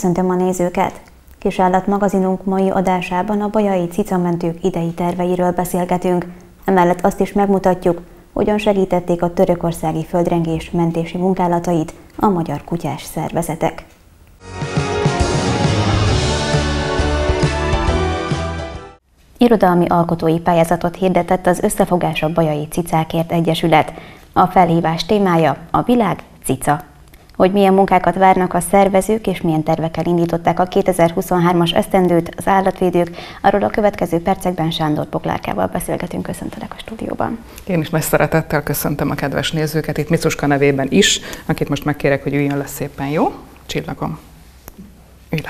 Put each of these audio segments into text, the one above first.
Köszöntöm a nézőket! Kisállat magazinunk mai adásában a bajai cicamentők idei terveiről beszélgetünk, emellett azt is megmutatjuk, hogyan segítették a törökországi földrengés mentési munkálatait a magyar kutyás szervezetek. Irodalmi alkotói pályázatot hirdetett az Összefogás a Bajai Cicákért Egyesület. A felhívás témája a világ cica hogy milyen munkákat várnak a szervezők és milyen tervekkel indították a 2023-as esztendőt az állatvédők. Arról a következő percekben Sándor Boglárkával beszélgetünk. Köszöntelek a stúdióban. Én is nagy szeretettel köszöntöm a kedves nézőket itt Micuska nevében is, akit most megkérek, hogy üljön le szépen, jó? Csillagom. Ülj.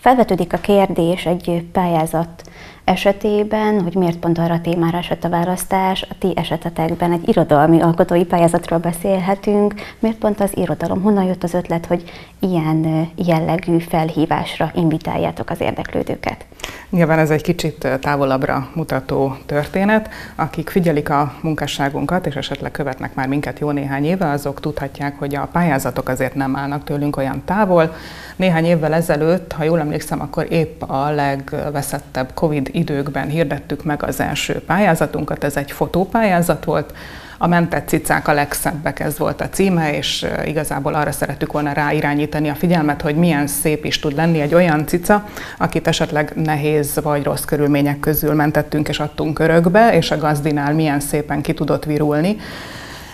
Felvetődik a kérdés egy pályázat esetében, hogy miért pont arra a témára esett a választás, a ti esetetekben egy irodalmi alkotói pályázatról beszélhetünk, miért pont az irodalom, honnan jött az ötlet, hogy ilyen jellegű felhívásra invitáljátok az érdeklődőket? Nyilván ez egy kicsit távolabbra mutató történet. Akik figyelik a munkásságunkat, és esetleg követnek már minket jó néhány éve, azok tudhatják, hogy a pályázatok azért nem állnak tőlünk olyan távol. Néhány évvel ezelőtt, ha jól emlékszem, akkor épp a legveszettebb Covid időkben hirdettük meg az első pályázatunkat, ez egy fotópályázat volt, a mentett cicák a legszebbek, ez volt a címe, és igazából arra szerettük volna ráirányítani a figyelmet, hogy milyen szép is tud lenni egy olyan cica, akit esetleg nehéz vagy rossz körülmények közül mentettünk és adtunk örökbe, és a gazdinál milyen szépen ki tudott virulni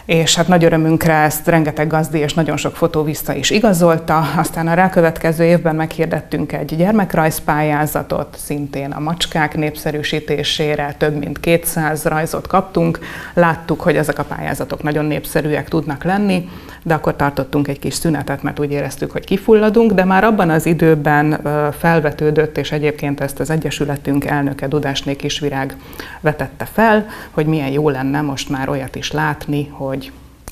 és hát nagy örömünkre ezt rengeteg gazdi és nagyon sok fotó vissza is igazolta. Aztán a rákövetkező évben meghirdettünk egy gyermekrajzpályázatot, szintén a macskák népszerűsítésére több mint 200 rajzot kaptunk. Láttuk, hogy ezek a pályázatok nagyon népszerűek tudnak lenni, de akkor tartottunk egy kis szünetet, mert úgy éreztük, hogy kifulladunk, de már abban az időben felvetődött, és egyébként ezt az Egyesületünk elnöke Dudásné Kisvirág vetette fel, hogy milyen jó lenne most már olyat is látni, hogy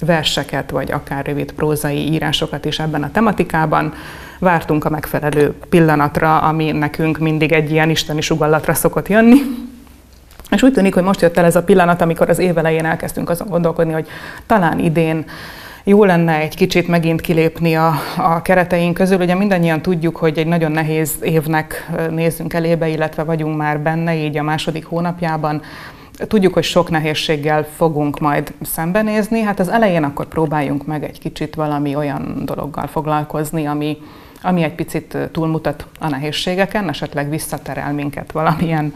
verseket, vagy akár rövid prózai írásokat is ebben a tematikában. Vártunk a megfelelő pillanatra, ami nekünk mindig egy ilyen isteni sugallatra szokott jönni. És úgy tűnik, hogy most jött el ez a pillanat, amikor az év elején elkezdtünk azon gondolkodni, hogy talán idén jó lenne egy kicsit megint kilépni a, a kereteink közül. Ugye mindannyian tudjuk, hogy egy nagyon nehéz évnek nézzünk elébe, illetve vagyunk már benne, így a második hónapjában. Tudjuk, hogy sok nehézséggel fogunk majd szembenézni, hát az elején akkor próbáljunk meg egy kicsit valami olyan dologgal foglalkozni, ami, ami egy picit túlmutat a nehézségeken, esetleg visszaterel minket valamilyen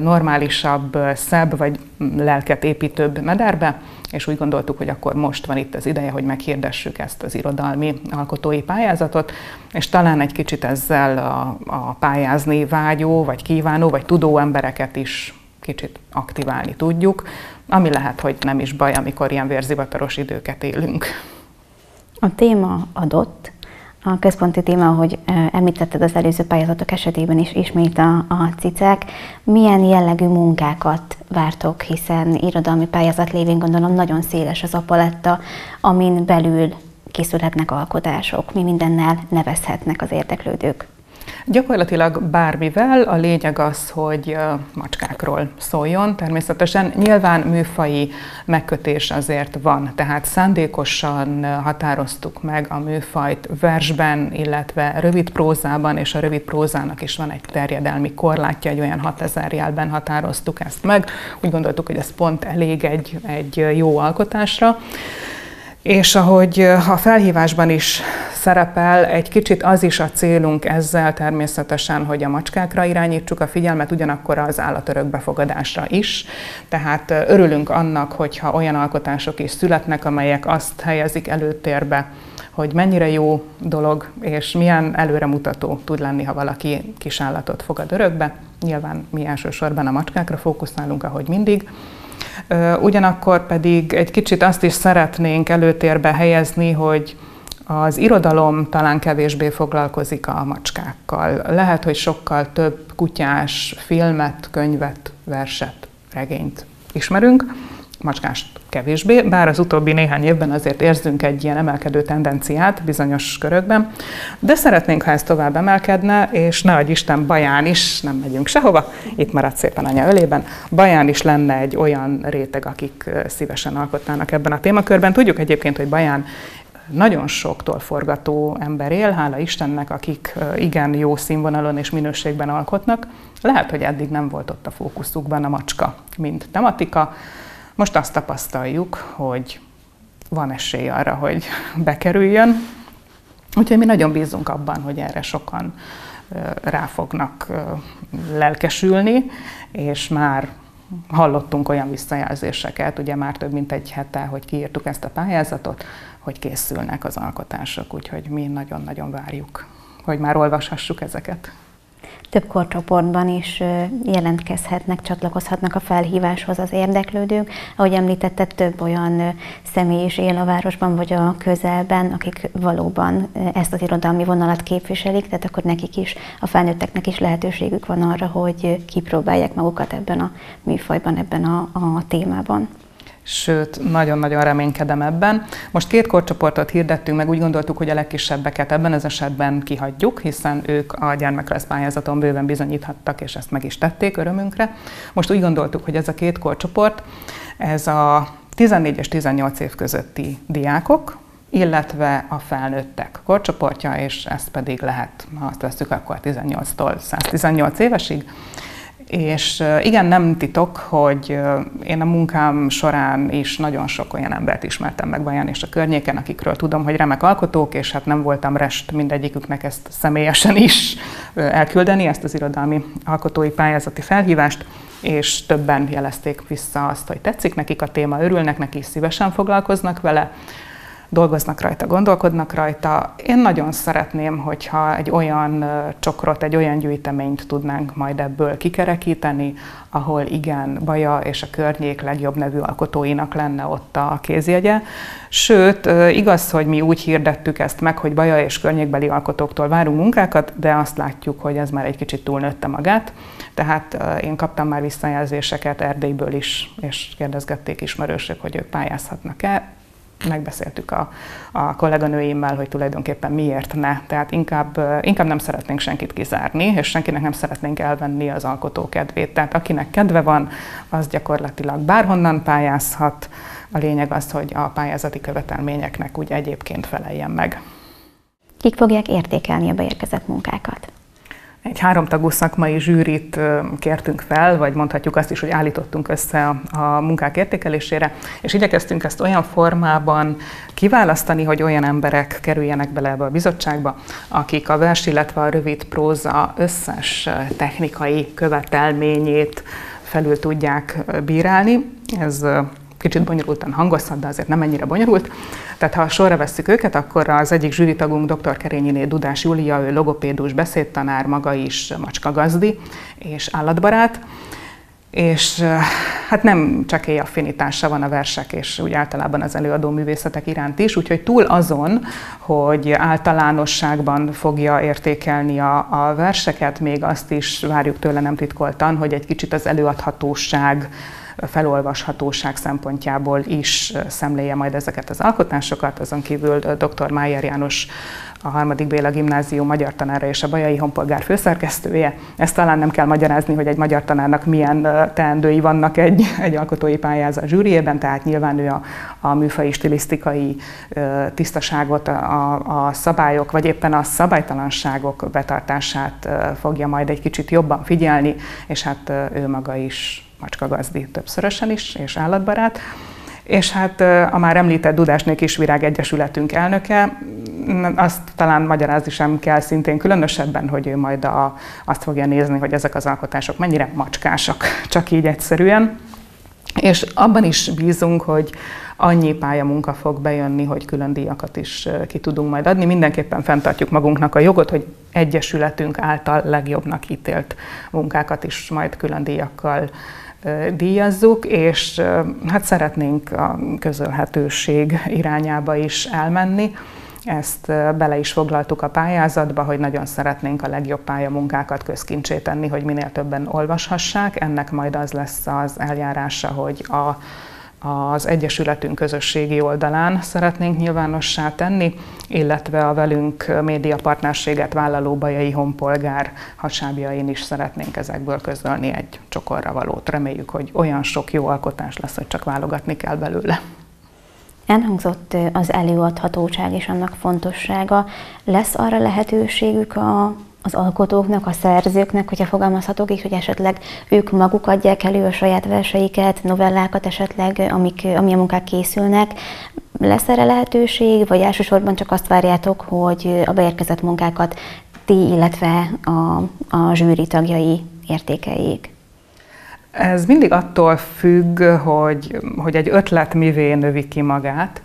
normálisabb, szebb vagy lelket építőbb mederbe, és úgy gondoltuk, hogy akkor most van itt az ideje, hogy meghirdessük ezt az irodalmi alkotói pályázatot, és talán egy kicsit ezzel a, a pályázni vágyó, vagy kívánó, vagy tudó embereket is kicsit aktiválni tudjuk, ami lehet, hogy nem is baj, amikor ilyen vérzivataros időket élünk. A téma adott, a központi téma, hogy említetted az előző pályázatok esetében is ismét a, a cicák. Milyen jellegű munkákat vártok, hiszen irodalmi pályázat lévén gondolom nagyon széles az a paletta, amin belül készülhetnek alkotások, mi mindennel nevezhetnek az érdeklődők. Gyakorlatilag bármivel, a lényeg az, hogy macskákról szóljon. Természetesen nyilván műfai megkötés azért van, tehát szándékosan határoztuk meg a műfajt versben, illetve rövid prózában, és a rövid prózának is van egy terjedelmi korlátja, egy olyan 6000 jelben határoztuk ezt meg. Úgy gondoltuk, hogy ez pont elég egy, egy jó alkotásra. És ahogy a felhívásban is szerepel, egy kicsit az is a célunk ezzel természetesen, hogy a macskákra irányítsuk a figyelmet, ugyanakkor az állatörökbefogadásra is. Tehát örülünk annak, hogyha olyan alkotások is születnek, amelyek azt helyezik előtérbe, hogy mennyire jó dolog, és milyen előremutató tud lenni, ha valaki kisállatot fogad örökbe. Nyilván mi elsősorban a macskákra fókuszálunk, ahogy mindig, Ugyanakkor pedig egy kicsit azt is szeretnénk előtérbe helyezni, hogy az irodalom talán kevésbé foglalkozik a macskákkal. Lehet, hogy sokkal több kutyás filmet, könyvet, verset, regényt ismerünk, macskást kevésbé, bár az utóbbi néhány évben azért érzünk egy ilyen emelkedő tendenciát bizonyos körökben, de szeretnénk, ha ez tovább emelkedne, és ne adj Isten, Baján is, nem megyünk sehova, itt marad szépen anya ölében, Baján is lenne egy olyan réteg, akik szívesen alkotnának ebben a témakörben. Tudjuk egyébként, hogy Baján nagyon soktól forgató ember él, hála Istennek, akik igen jó színvonalon és minőségben alkotnak. Lehet, hogy eddig nem volt ott a fókuszukban a macska, mint tematika. Most azt tapasztaljuk, hogy van esély arra, hogy bekerüljön. Úgyhogy mi nagyon bízunk abban, hogy erre sokan rá fognak lelkesülni, és már hallottunk olyan visszajelzéseket, ugye már több mint egy hete, hogy kiírtuk ezt a pályázatot, hogy készülnek az alkotások, úgyhogy mi nagyon-nagyon várjuk, hogy már olvashassuk ezeket több korcsoportban is jelentkezhetnek, csatlakozhatnak a felhíváshoz az érdeklődők. Ahogy említette, több olyan személy is él a városban vagy a közelben, akik valóban ezt az irodalmi vonalat képviselik, tehát akkor nekik is, a felnőtteknek is lehetőségük van arra, hogy kipróbálják magukat ebben a műfajban, ebben a, a témában sőt, nagyon-nagyon reménykedem ebben. Most két korcsoportot hirdettünk meg, úgy gondoltuk, hogy a legkisebbeket ebben az esetben kihagyjuk, hiszen ők a gyermekrajz pályázaton bőven bizonyíthattak, és ezt meg is tették örömünkre. Most úgy gondoltuk, hogy ez a két korcsoport, ez a 14 és 18 év közötti diákok, illetve a felnőttek korcsoportja, és ezt pedig lehet, ha azt veszük, akkor 18-tól 118 évesig, és igen, nem titok, hogy én a munkám során is nagyon sok olyan embert ismertem meg Baján és a környéken, akikről tudom, hogy remek alkotók, és hát nem voltam rest mindegyiküknek ezt személyesen is elküldeni, ezt az irodalmi alkotói pályázati felhívást, és többen jelezték vissza azt, hogy tetszik nekik a téma, örülnek neki, szívesen foglalkoznak vele, dolgoznak rajta, gondolkodnak rajta. Én nagyon szeretném, hogyha egy olyan csokrot, egy olyan gyűjteményt tudnánk majd ebből kikerekíteni, ahol igen, Baja és a környék legjobb nevű alkotóinak lenne ott a kézjegye. Sőt, igaz, hogy mi úgy hirdettük ezt meg, hogy Baja és környékbeli alkotóktól várunk munkákat, de azt látjuk, hogy ez már egy kicsit túlnőtte magát. Tehát én kaptam már visszajelzéseket Erdélyből is, és kérdezgették ismerősök, hogy ők pályázhatnak-e megbeszéltük a, a kolléganőimmel, hogy tulajdonképpen miért ne. Tehát inkább, inkább nem szeretnénk senkit kizárni, és senkinek nem szeretnénk elvenni az alkotó kedvét. Tehát akinek kedve van, az gyakorlatilag bárhonnan pályázhat. A lényeg az, hogy a pályázati követelményeknek úgy egyébként feleljen meg. Kik fogják értékelni a beérkezett munkákat? Egy háromtagú szakmai zsűrit kértünk fel, vagy mondhatjuk azt is, hogy állítottunk össze a, munkák értékelésére, és igyekeztünk ezt olyan formában kiválasztani, hogy olyan emberek kerüljenek bele ebbe a bizottságba, akik a vers, illetve a rövid próza összes technikai követelményét felül tudják bírálni. Ez kicsit bonyolultan hangozhat, de azért nem ennyire bonyolult. Tehát ha sorra vesszük őket, akkor az egyik zsűritagunk dr. Kerényiné Dudás Júlia, ő logopédus, beszédtanár, maga is macskagazdi és állatbarát és hát nem csak egy affinitása van a versek, és úgy általában az előadó művészetek iránt is, úgyhogy túl azon, hogy általánosságban fogja értékelni a, a verseket, még azt is várjuk tőle nem titkoltan, hogy egy kicsit az előadhatóság, felolvashatóság szempontjából is szemléje majd ezeket az alkotásokat. Azon kívül dr. Májer János a harmadik Béla gimnázium magyar tanára és a Bajai Honpolgár főszerkesztője. Ezt talán nem kell magyarázni, hogy egy magyar tanárnak milyen teendői vannak egy, egy alkotói pályázat zsűriében, tehát nyilván ő a, a műfai stilisztikai tisztaságot, a, a szabályok, vagy éppen a szabálytalanságok betartását fogja majd egy kicsit jobban figyelni, és hát ő maga is macskagazdi többszörösen is, és állatbarát. És hát a már említett Dudásnék is Virág Egyesületünk elnöke, azt talán magyarázni sem kell szintén különösebben, hogy ő majd a, azt fogja nézni, hogy ezek az alkotások mennyire macskásak, csak így egyszerűen. És abban is bízunk, hogy annyi pályamunka fog bejönni, hogy külön díjakat is ki tudunk majd adni. Mindenképpen fenntartjuk magunknak a jogot, hogy Egyesületünk által legjobbnak ítélt munkákat is majd külön díjakkal díjazzuk, és hát szeretnénk a közölhetőség irányába is elmenni. Ezt bele is foglaltuk a pályázatba, hogy nagyon szeretnénk a legjobb pályamunkákat közkincsé tenni, hogy minél többen olvashassák. Ennek majd az lesz az eljárása, hogy a az Egyesületünk közösségi oldalán szeretnénk nyilvánossá tenni, illetve a velünk médiapartnerséget vállaló Bajai Honpolgár hasábjain is szeretnénk ezekből közölni egy csokorra valót. Reméljük, hogy olyan sok jó alkotás lesz, hogy csak válogatni kell belőle. Elhangzott az előadhatóság és annak fontossága. Lesz arra lehetőségük a, az alkotóknak, a szerzőknek, hogyha fogalmazhatok így, hogy esetleg ők maguk adják elő a saját verseiket, novellákat esetleg, amik, amilyen munkák készülnek. Lesz erre lehetőség, vagy elsősorban csak azt várjátok, hogy a beérkezett munkákat ti, illetve a, a zsűri tagjai értékeljék? Ez mindig attól függ, hogy, hogy egy ötlet mivé növi ki magát.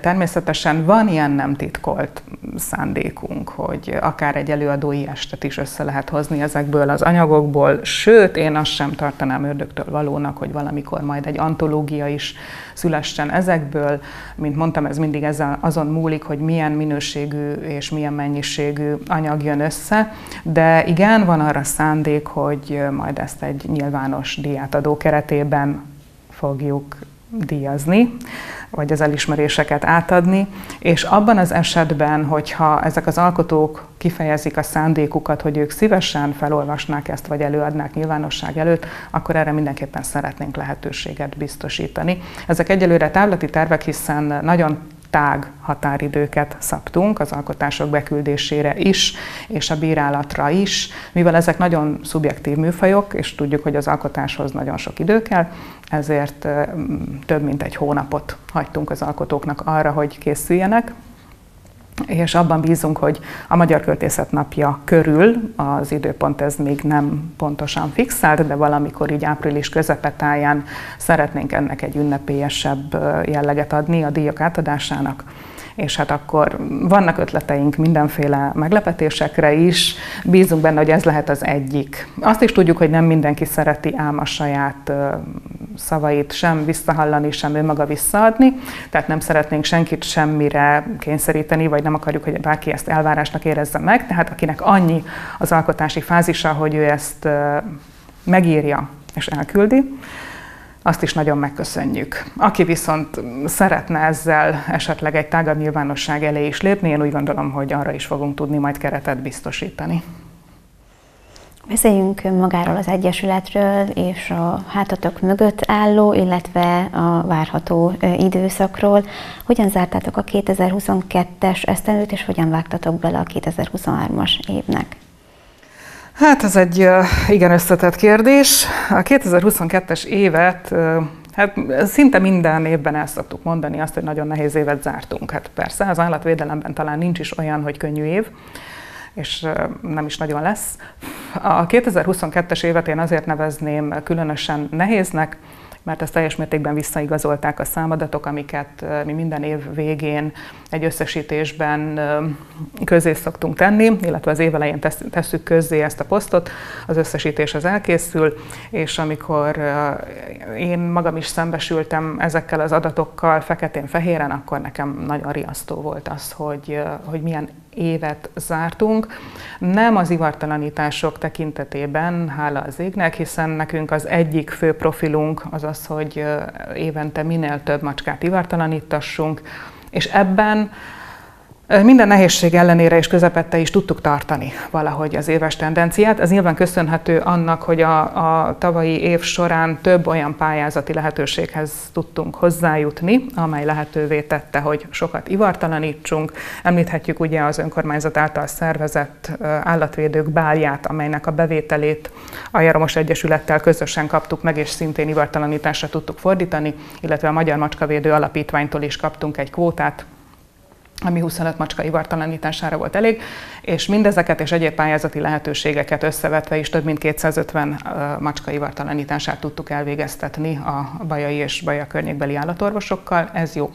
Természetesen van ilyen nem titkolt szándékunk, hogy akár egy előadói estet is össze lehet hozni ezekből az anyagokból, sőt, én azt sem tartanám ördögtől valónak, hogy valamikor majd egy antológia is szülessen ezekből. Mint mondtam, ez mindig ezen, azon múlik, hogy milyen minőségű és milyen mennyiségű anyag jön össze, de igen, van arra szándék, hogy majd ezt egy nyilvános díjátadó keretében fogjuk díjazni, vagy az elismeréseket átadni, és abban az esetben, hogyha ezek az alkotók kifejezik a szándékukat, hogy ők szívesen felolvasnák ezt, vagy előadnák nyilvánosság előtt, akkor erre mindenképpen szeretnénk lehetőséget biztosítani. Ezek egyelőre távlati tervek, hiszen nagyon tág határidőket szabtunk az alkotások beküldésére is, és a bírálatra is, mivel ezek nagyon szubjektív műfajok, és tudjuk, hogy az alkotáshoz nagyon sok idő kell, ezért több mint egy hónapot hagytunk az alkotóknak arra, hogy készüljenek, és abban bízunk, hogy a Magyar Költészet napja körül, az időpont ez még nem pontosan fixált, de valamikor így április közepetáján szeretnénk ennek egy ünnepélyesebb jelleget adni a díjak átadásának és hát akkor vannak ötleteink mindenféle meglepetésekre is, bízunk benne, hogy ez lehet az egyik. Azt is tudjuk, hogy nem mindenki szereti ám a saját szavait sem visszahallani, sem önmaga visszaadni, tehát nem szeretnénk senkit semmire kényszeríteni, vagy nem akarjuk, hogy bárki ezt elvárásnak érezze meg, tehát akinek annyi az alkotási fázisa, hogy ő ezt megírja és elküldi, azt is nagyon megköszönjük. Aki viszont szeretne ezzel esetleg egy tágabb nyilvánosság elé is lépni, én úgy gondolom, hogy arra is fogunk tudni majd keretet biztosítani. Beszéljünk magáról az Egyesületről és a hátatok mögött álló, illetve a várható időszakról. Hogyan zártátok a 2022-es esztenőt, és hogyan vágtatok bele a 2023-as évnek? Hát ez egy igen összetett kérdés. A 2022-es évet Hát szinte minden évben el szoktuk mondani azt, hogy nagyon nehéz évet zártunk. Hát persze, az állatvédelemben talán nincs is olyan, hogy könnyű év, és nem is nagyon lesz. A 2022-es évet én azért nevezném különösen nehéznek, mert ezt teljes mértékben visszaigazolták a számadatok, amiket mi minden év végén egy összesítésben közé szoktunk tenni, illetve az év elején tesszük közzé ezt a posztot, az összesítés az elkészül, és amikor én magam is szembesültem ezekkel az adatokkal feketén-fehéren, akkor nekem nagyon riasztó volt az, hogy, hogy milyen évet zártunk. Nem az ivartalanítások tekintetében, hála az égnek, hiszen nekünk az egyik fő profilunk az az, hogy évente minél több macskát ivartalanítassunk, és ebben minden nehézség ellenére és közepette is tudtuk tartani valahogy az éves tendenciát. Ez nyilván köszönhető annak, hogy a, a tavalyi év során több olyan pályázati lehetőséghez tudtunk hozzájutni, amely lehetővé tette, hogy sokat ivartalanítsunk. Említhetjük ugye az önkormányzat által szervezett állatvédők bálját, amelynek a bevételét a Jaromos Egyesülettel közösen kaptuk meg, és szintén ivartalanításra tudtuk fordítani, illetve a Magyar Macskavédő Alapítványtól is kaptunk egy kvótát, ami 25 macska ivartalanítására volt elég, és mindezeket és egyéb pályázati lehetőségeket összevetve is több mint 250 macska ivartalanítását tudtuk elvégeztetni a bajai és baja környékbeli állatorvosokkal, ez jó.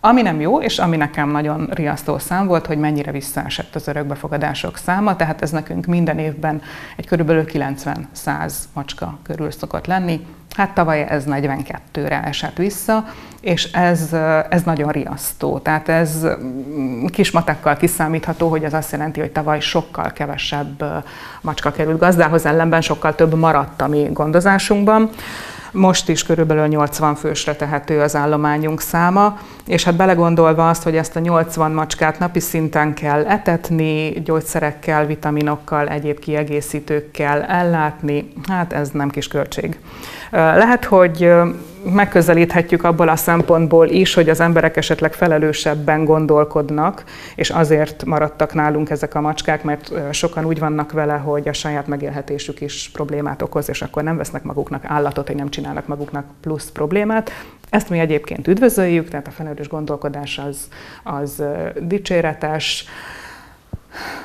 Ami nem jó, és ami nekem nagyon riasztó szám volt, hogy mennyire visszaesett az örökbefogadások száma, tehát ez nekünk minden évben egy körülbelül 90-100 macska körül szokott lenni. Hát tavaly ez 42-re esett vissza, és ez, ez nagyon riasztó. Tehát ez mm, kismatekkal kiszámítható, hogy ez azt jelenti, hogy tavaly sokkal kevesebb macska került gazdához, ellenben sokkal több maradt a mi gondozásunkban. Most is körülbelül 80 fősre tehető az állományunk száma, és hát belegondolva azt, hogy ezt a 80 macskát napi szinten kell etetni, gyógyszerekkel, vitaminokkal, egyéb kiegészítőkkel ellátni, hát ez nem kis költség. Lehet, hogy megközelíthetjük abból a szempontból is, hogy az emberek esetleg felelősebben gondolkodnak, és azért maradtak nálunk ezek a macskák, mert sokan úgy vannak vele, hogy a saját megélhetésük is problémát okoz, és akkor nem vesznek maguknak állatot, hogy nem csinálnak maguknak plusz problémát. Ezt mi egyébként üdvözöljük, tehát a felelős gondolkodás az, az dicséretes,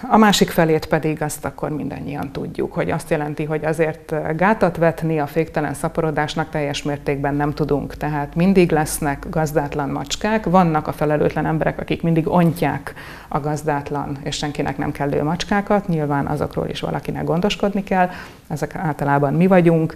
a másik felét pedig azt akkor mindannyian tudjuk, hogy azt jelenti, hogy azért gátat vetni a féktelen szaporodásnak teljes mértékben nem tudunk. Tehát mindig lesznek gazdátlan macskák, vannak a felelőtlen emberek, akik mindig ontják a gazdátlan és senkinek nem kellő macskákat, nyilván azokról is valakinek gondoskodni kell, ezek általában mi vagyunk,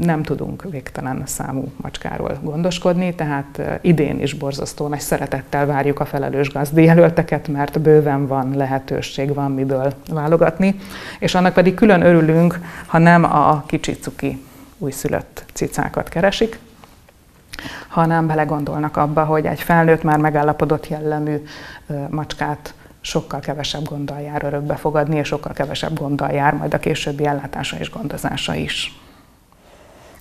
nem tudunk végtelen számú macskáról gondoskodni, tehát idén is borzasztó nagy szeretettel várjuk a felelős gazdi jelölteket, mert bőven van lehetőség, van miből válogatni, és annak pedig külön örülünk, ha nem a kicsi cuki újszülött cicákat keresik, hanem belegondolnak abba, hogy egy felnőtt, már megállapodott jellemű macskát sokkal kevesebb gonddal jár örökbe fogadni, és sokkal kevesebb gonddal jár majd a későbbi ellátása és gondozása is.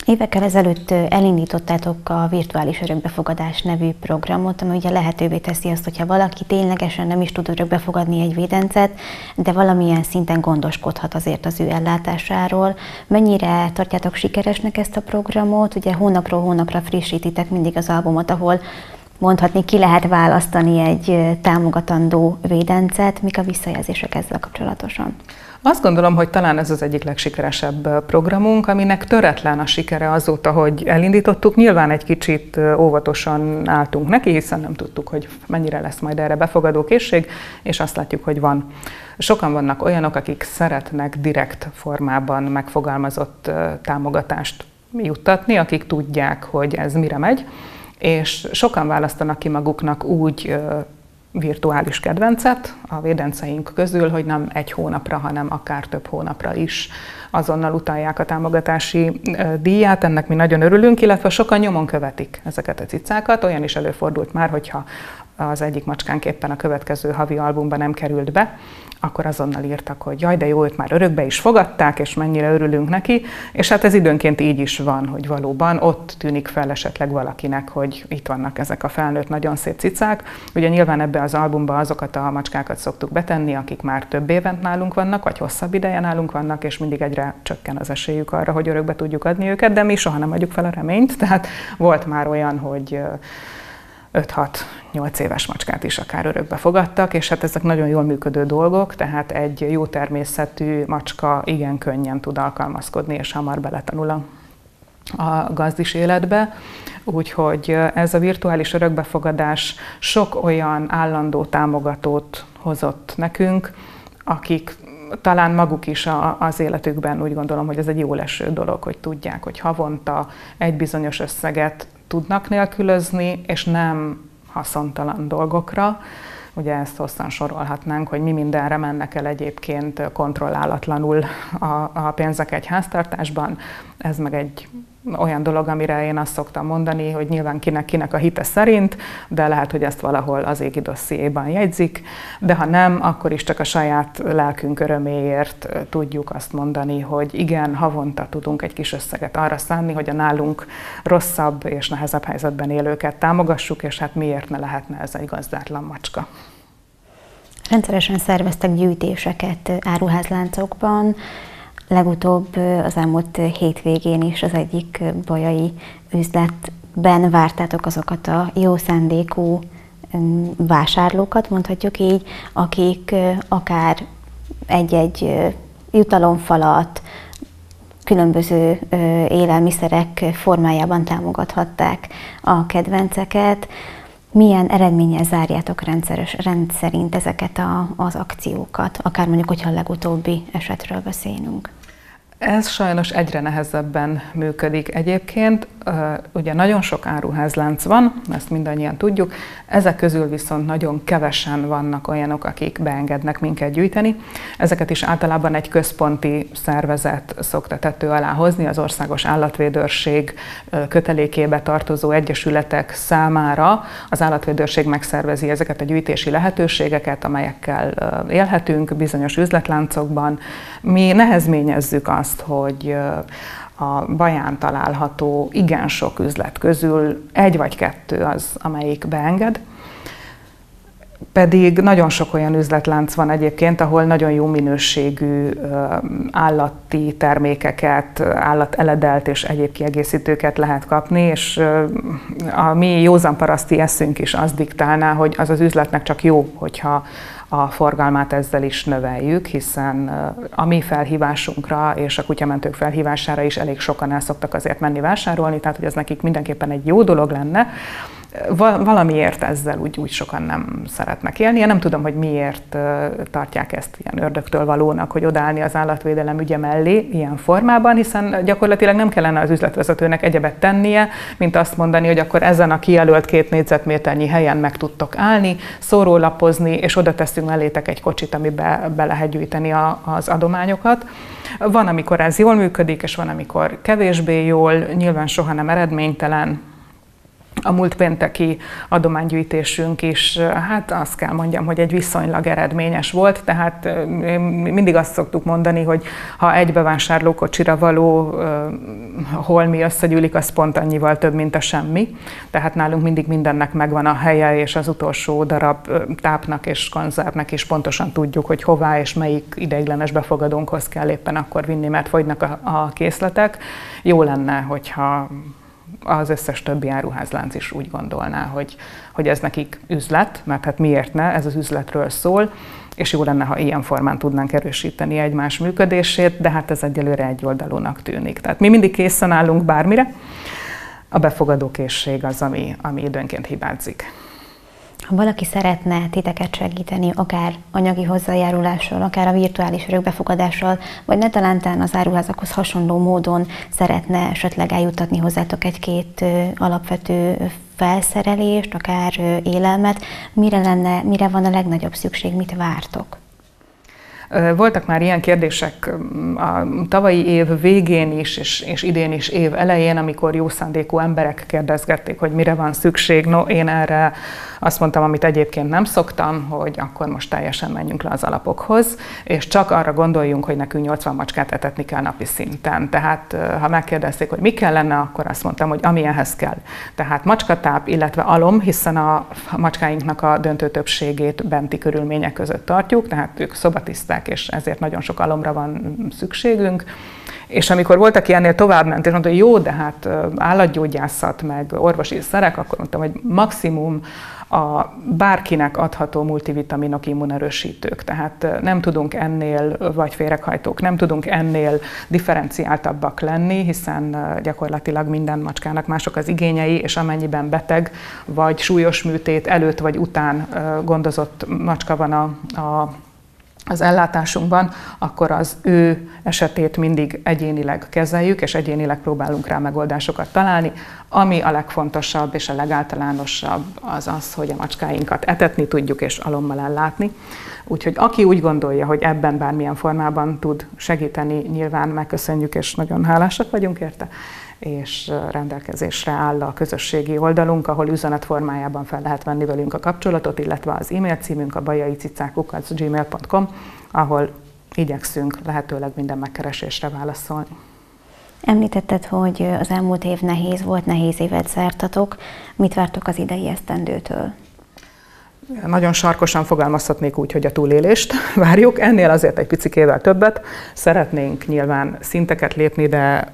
Évekkel ezelőtt elindítottátok a Virtuális Örökbefogadás nevű programot, ami ugye lehetővé teszi azt, hogyha valaki ténylegesen nem is tud örökbefogadni egy védencet, de valamilyen szinten gondoskodhat azért az ő ellátásáról. Mennyire tartjátok sikeresnek ezt a programot? Ugye hónapról hónapra frissítitek mindig az albumot, ahol mondhatni ki lehet választani egy támogatandó védencet. Mik a visszajelzések ezzel kapcsolatosan? Azt gondolom, hogy talán ez az egyik legsikeresebb programunk, aminek töretlen a sikere azóta, hogy elindítottuk. Nyilván egy kicsit óvatosan álltunk neki, hiszen nem tudtuk, hogy mennyire lesz majd erre befogadó készség, és azt látjuk, hogy van. Sokan vannak olyanok, akik szeretnek direkt formában megfogalmazott támogatást juttatni, akik tudják, hogy ez mire megy, és sokan választanak ki maguknak úgy virtuális kedvencet a védenceink közül, hogy nem egy hónapra, hanem akár több hónapra is azonnal utalják a támogatási díját, ennek mi nagyon örülünk, illetve sokan nyomon követik ezeket a cicákat. Olyan is előfordult már, hogyha az egyik macskánk éppen a következő havi albumban nem került be, akkor azonnal írtak, hogy jaj, de jó, őt már örökbe is fogadták, és mennyire örülünk neki, és hát ez időnként így is van, hogy valóban ott tűnik fel esetleg valakinek, hogy itt vannak ezek a felnőtt nagyon szép cicák. Ugye nyilván ebbe az albumba azokat a macskákat szoktuk betenni, akik már több éven nálunk vannak, vagy hosszabb ideje nálunk vannak, és mindig egyre csökken az esélyük arra, hogy örökbe tudjuk adni őket, de mi soha nem adjuk fel a reményt, tehát volt már olyan, hogy 5-6-8 éves macskát is akár örökbe fogadtak, és hát ezek nagyon jól működő dolgok, tehát egy jó természetű macska igen könnyen tud alkalmazkodni, és hamar beletanul a, a gazdis életbe. Úgyhogy ez a virtuális örökbefogadás sok olyan állandó támogatót hozott nekünk, akik talán maguk is a, az életükben úgy gondolom, hogy ez egy jó leső dolog, hogy tudják, hogy havonta egy bizonyos összeget tudnak nélkülözni, és nem haszontalan dolgokra. Ugye ezt hosszan sorolhatnánk, hogy mi mindenre mennek el egyébként kontrollálatlanul a, a pénzek egy háztartásban. Ez meg egy olyan dolog, amire én azt szoktam mondani, hogy nyilván kinek-kinek a hite szerint, de lehet, hogy ezt valahol az égi dossziéban jegyzik, de ha nem, akkor is csak a saját lelkünk öröméért tudjuk azt mondani, hogy igen, havonta tudunk egy kis összeget arra szánni, hogy a nálunk rosszabb és nehezebb helyzetben élőket támogassuk, és hát miért ne lehetne ez egy gazdátlan macska. Rendszeresen szerveztek gyűjtéseket áruházláncokban, Legutóbb az elmúlt hétvégén is az egyik bajai üzletben vártátok azokat a jó szándékú vásárlókat, mondhatjuk így, akik akár egy-egy jutalomfalat, különböző élelmiszerek formájában támogathatták a kedvenceket. Milyen eredménnyel zárjátok rendszeres, rendszerint ezeket a, az akciókat, akár mondjuk, hogyha a legutóbbi esetről beszélünk? Ez sajnos egyre nehezebben működik egyébként. Ugye nagyon sok áruházlánc van, ezt mindannyian tudjuk, ezek közül viszont nagyon kevesen vannak olyanok, akik beengednek minket gyűjteni. Ezeket is általában egy központi szervezet szokta tető alá hozni, az Országos Állatvédőrség kötelékébe tartozó egyesületek számára. Az állatvédőrség megszervezi ezeket a gyűjtési lehetőségeket, amelyekkel élhetünk bizonyos üzletláncokban. Mi nehezményezzük azt, hogy a baján található igen sok üzlet közül egy vagy kettő az, amelyik beenged. Pedig nagyon sok olyan üzletlánc van egyébként, ahol nagyon jó minőségű állati termékeket, állateledelt és egyéb kiegészítőket lehet kapni, és a mi józan paraszti eszünk is azt diktálná, hogy az az üzletnek csak jó, hogyha a forgalmát ezzel is növeljük, hiszen a mi felhívásunkra és a kutyamentők felhívására is elég sokan el szoktak azért menni vásárolni, tehát hogy ez nekik mindenképpen egy jó dolog lenne valamiért ezzel úgy, úgy sokan nem szeretnek élni. Én nem tudom, hogy miért tartják ezt ilyen ördögtől valónak, hogy odállni az állatvédelem ügye mellé ilyen formában, hiszen gyakorlatilag nem kellene az üzletvezetőnek egyebet tennie, mint azt mondani, hogy akkor ezen a kijelölt két négyzetméternyi helyen meg tudtok állni, szórólapozni, és oda teszünk mellétek egy kocsit, amibe be lehet gyűjteni a, az adományokat. Van, amikor ez jól működik, és van, amikor kevésbé jól, nyilván soha nem eredménytelen, a múlt pénteki adománygyűjtésünk is, hát azt kell mondjam, hogy egy viszonylag eredményes volt, tehát mindig azt szoktuk mondani, hogy ha egy bevásárlókocsira való holmi összegyűlik, az pont annyival több, mint a semmi. Tehát nálunk mindig mindennek megvan a helye, és az utolsó darab tápnak és konzervnek is pontosan tudjuk, hogy hová és melyik ideiglenes befogadónkhoz kell éppen akkor vinni, mert fogynak a, készletek. Jó lenne, hogyha az összes többi áruházlánc is úgy gondolná, hogy, hogy ez nekik üzlet, mert hát miért ne, ez az üzletről szól, és jó lenne, ha ilyen formán tudnánk erősíteni egymás működését, de hát ez egyelőre egy oldalúnak tűnik. Tehát mi mindig készen állunk bármire, a befogadókészség az, ami, ami időnként hibázik. Ha valaki szeretne titeket segíteni, akár anyagi hozzájárulással, akár a virtuális örökbefogadással, vagy ne talántán az áruházakhoz hasonló módon szeretne esetleg eljutatni hozzátok egy-két alapvető felszerelést, akár élelmet, mire, lenne, mire van a legnagyobb szükség, mit vártok? Voltak már ilyen kérdések a tavalyi év végén is, és, és idén is év elején, amikor jó szándékú emberek kérdezgették, hogy mire van szükség. No, én erre azt mondtam, amit egyébként nem szoktam, hogy akkor most teljesen menjünk le az alapokhoz, és csak arra gondoljunk, hogy nekünk 80 macskát etetni kell napi szinten. Tehát ha megkérdezték, hogy mi kellene, akkor azt mondtam, hogy ami ehhez kell. Tehát macskatáp, illetve alom, hiszen a macskáinknak a döntő többségét benti körülmények között tartjuk, tehát ők szobatiszták, és ezért nagyon sok alomra van szükségünk. És amikor volt, aki ennél tovább ment, és mondta, hogy jó, de hát állatgyógyászat, meg orvosi szerek, akkor mondtam, hogy maximum a bárkinek adható multivitaminok immunerősítők. Tehát nem tudunk ennél, vagy féreghajtók, nem tudunk ennél differenciáltabbak lenni, hiszen gyakorlatilag minden macskának mások az igényei, és amennyiben beteg, vagy súlyos műtét előtt vagy után gondozott macska van a, a az ellátásunkban, akkor az ő esetét mindig egyénileg kezeljük, és egyénileg próbálunk rá megoldásokat találni. Ami a legfontosabb és a legáltalánosabb az az, hogy a macskáinkat etetni tudjuk és alommal ellátni. Úgyhogy aki úgy gondolja, hogy ebben bármilyen formában tud segíteni, nyilván megköszönjük és nagyon hálásak vagyunk érte és rendelkezésre áll a közösségi oldalunk, ahol üzenet formájában fel lehet venni velünk a kapcsolatot, illetve az e-mail címünk a bajaicicákukac.gmail.com, ahol igyekszünk lehetőleg minden megkeresésre válaszolni. Említetted, hogy az elmúlt év nehéz volt, nehéz évet zártatok. Mit vártok az idei esztendőtől? Nagyon sarkosan fogalmazhatnék úgy, hogy a túlélést várjuk. Ennél azért egy picikével többet. Szeretnénk nyilván szinteket lépni, de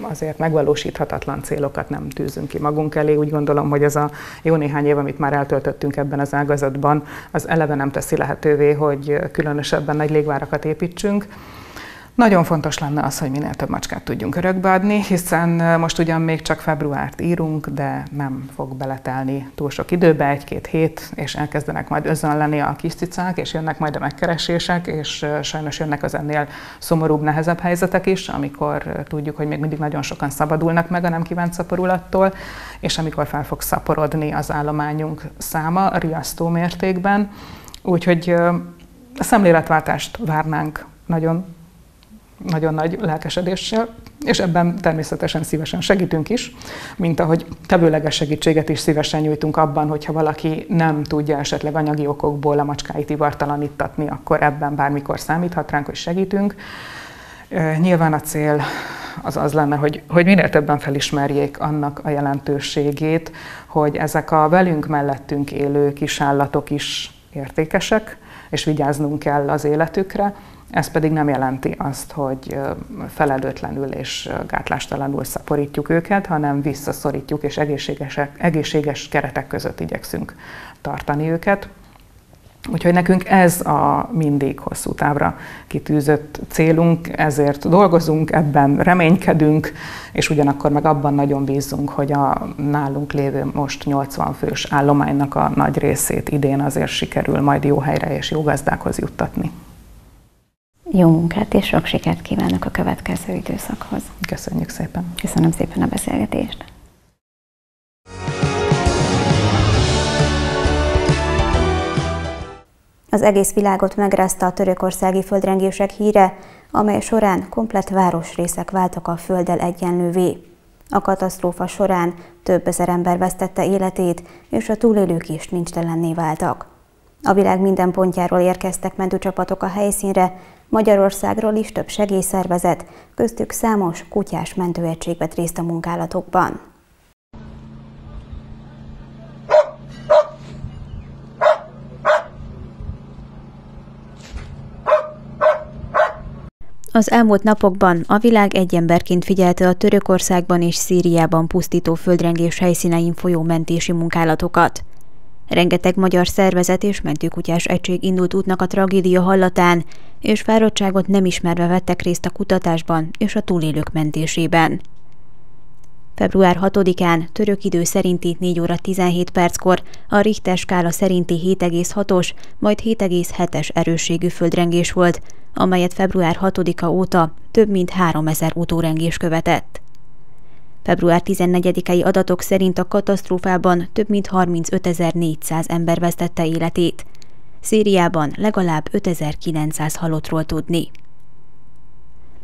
azért megvalósíthatatlan célokat nem tűzünk ki magunk elé. Úgy gondolom, hogy ez a jó néhány év, amit már eltöltöttünk ebben az ágazatban, az eleve nem teszi lehetővé, hogy különösebben nagy légvárakat építsünk. Nagyon fontos lenne az, hogy minél több macskát tudjunk örökbeadni, hiszen most ugyan még csak februárt írunk, de nem fog beletelni túl sok időbe, egy-két hét, és elkezdenek majd özönleni a kis cicák, és jönnek majd a megkeresések, és sajnos jönnek az ennél szomorúbb, nehezebb helyzetek is, amikor tudjuk, hogy még mindig nagyon sokan szabadulnak meg a nem kívánt szaporulattól, és amikor fel fog szaporodni az állományunk száma riasztó mértékben. Úgyhogy a szemléletváltást várnánk nagyon nagyon nagy lelkesedéssel, és ebben természetesen szívesen segítünk is, mint ahogy tevőleges segítséget is szívesen nyújtunk abban, hogyha valaki nem tudja esetleg anyagi okokból a macskáit ivartalanítatni, akkor ebben bármikor számíthat ránk, hogy segítünk. Nyilván a cél az az lenne, hogy, hogy minél többen felismerjék annak a jelentőségét, hogy ezek a velünk mellettünk élő kisállatok is értékesek, és vigyáznunk kell az életükre, ez pedig nem jelenti azt, hogy felelőtlenül és gátlástalanul szaporítjuk őket, hanem visszaszorítjuk és egészséges, egészséges keretek között igyekszünk tartani őket. Úgyhogy nekünk ez a mindig hosszú távra kitűzött célunk, ezért dolgozunk, ebben reménykedünk, és ugyanakkor meg abban nagyon bízunk, hogy a nálunk lévő most 80 fős állománynak a nagy részét idén azért sikerül majd jó helyre és jó gazdákhoz juttatni. Jó munkát és sok sikert kívánok a következő időszakhoz. Köszönjük szépen. Köszönöm szépen a beszélgetést. Az egész világot megrázta a törökországi földrengések híre, amely során komplet városrészek váltak a földdel egyenlővé. A katasztrófa során több ezer ember vesztette életét, és a túlélők is nincstelenné váltak. A világ minden pontjáról érkeztek mentőcsapatok a helyszínre, Magyarországról is több segélyszervezet, köztük számos kutyás mentőegység vett részt a munkálatokban. Az elmúlt napokban a világ egy emberként figyelte a Törökországban és Szíriában pusztító földrengés helyszínein folyó mentési munkálatokat. Rengeteg magyar szervezet és mentőkutyás egység indult útnak a tragédia hallatán, és fáradtságot nem ismerve vettek részt a kutatásban és a túlélők mentésében. Február 6-án török idő szerinti 4 óra 17 perckor a Richter skála szerinti 7,6-os, majd 7,7-es erősségű földrengés volt, amelyet február 6-a óta több mint 3000 utórengés követett. Február 14-i adatok szerint a katasztrófában több mint 35.400 ember vesztette életét. Szíriában legalább 5900 halottról tudni.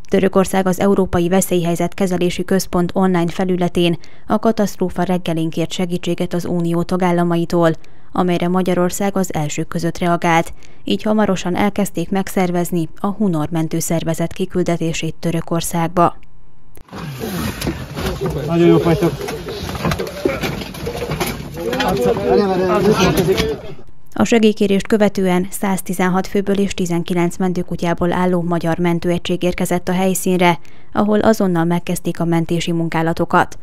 Törökország az Európai Veszélyhelyzet Kezelési Központ online felületén a katasztrófa reggelén kért segítséget az Unió tagállamaitól, amelyre Magyarország az elsők között reagált, így hamarosan elkezdték megszervezni a Hunor mentőszervezet kiküldetését Törökországba. Nagyon jó fajtok! A segélykérést követően 116 főből és 19 mentőkutyából álló magyar mentőegység érkezett a helyszínre, ahol azonnal megkezdték a mentési munkálatokat.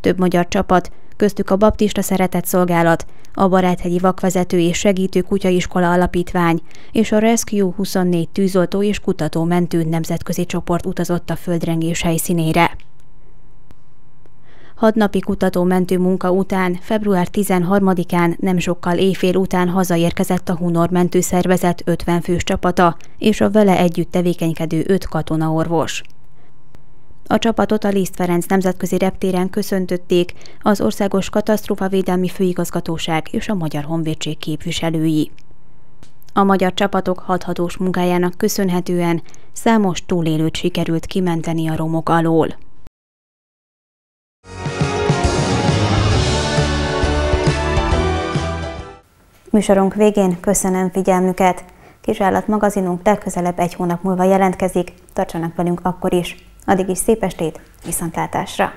Több magyar csapat, köztük a Baptista Szeretett Szolgálat, a Baráthegyi Vakvezető és Segítő Kutyaiskola Alapítvány és a Rescue 24 tűzoltó és kutató mentő nemzetközi csoport utazott a földrengés helyszínére. Hat napi kutató mentő munka után, február 13-án nem sokkal éjfél után hazaérkezett a Hunor mentőszervezet 50 fős csapata és a vele együtt tevékenykedő 5 katonaorvos. A csapatot a Liszt Ferenc nemzetközi reptéren köszöntötték az Országos Katasztrófavédelmi Főigazgatóság és a Magyar Honvédség képviselői. A magyar csapatok hathatós munkájának köszönhetően számos túlélőt sikerült kimenteni a romok alól. Műsorunk végén köszönöm figyelmüket. Kisállat magazinunk legközelebb egy hónap múlva jelentkezik, tartsanak velünk akkor is. Addig is szép estét, viszontlátásra!